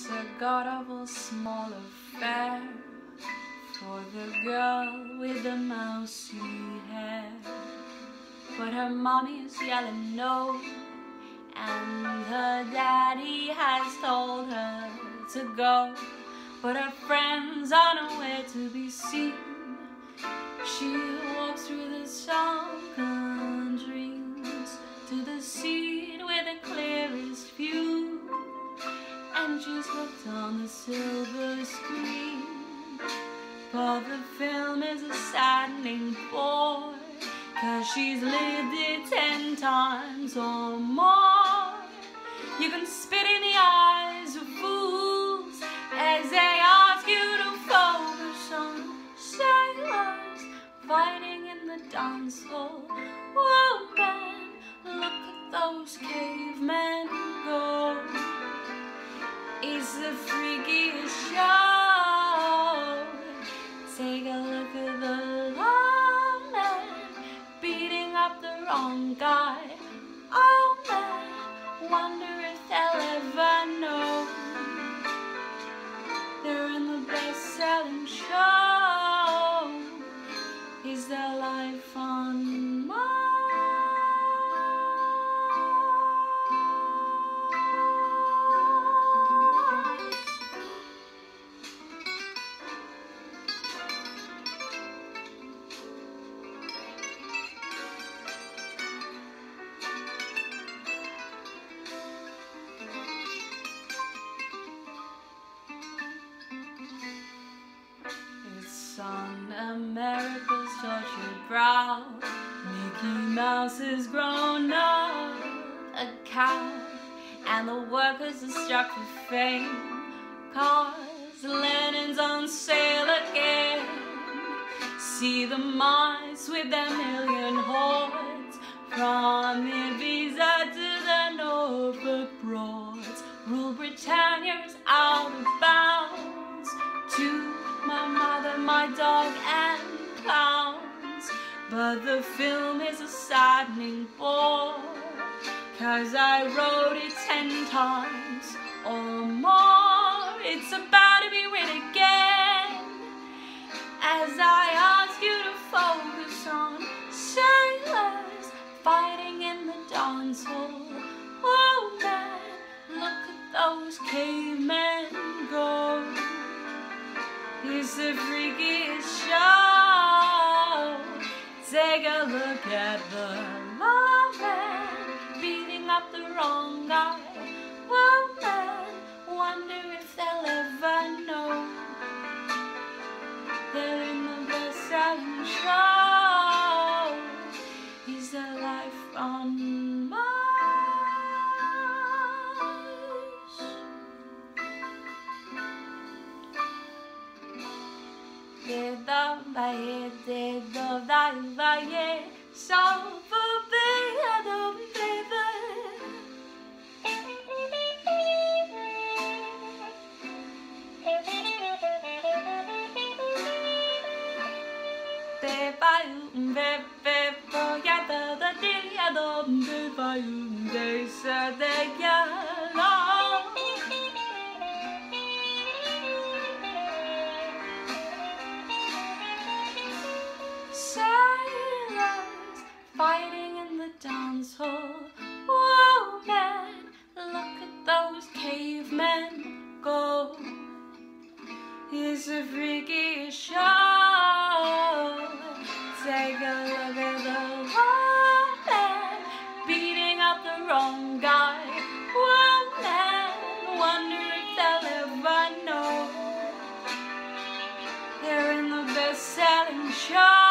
It's a god-awful small affair for the girl with the mousy hair. But her mommy is yelling no, and her daddy has told her to go. But her friends are nowhere to be seen. She walks through the sunken But the film is a saddening bore. Cause she's lived it ten times or more. You can spit in the eyes of fools as they ask you to focus on sailors fighting in the dance hall. Oh man, look at those cavemen go. It's the freakiest show. The wrong guy. Oh man, wonder if they'll ever know. They're in the best-selling show. On America's tortured brow. Mickey Mouse has grown up a cow, and the workers are struck with fame. Cause Lennon's on sale again. See the mice with their million hordes, from Ibiza But the film is a saddening bore, cause I wrote it ten times or more. It's about to be written again. As I ask you to focus on sailors fighting in the dance hall. Oh man, look at those cavemen go. It's the freakiest show. Take a look at the man beating up the wrong guy. Det da vaje, det da vaje, vaje, så forbi dem, baby. Det var jo en ve, ve, hvor jeg da, da, det, jeg da, det fighting in the dance hall. Whoa, man, look at those cavemen go. It's a freaky show. Take a look at the wrong man beating up the wrong guy. Whoa, man, wonder if they'll ever know. They're in the best-selling show.